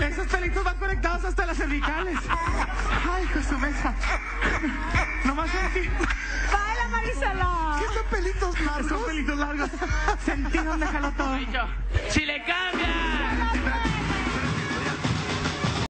Esos pelitos van conectados hasta las cervicales. Ay, Josumesa. Nomás sentí. ¡Baila, Marisela! ¿Qué son pelitos largos? Son pelitos largos. Sentí donde jaló todo. Si le cambias.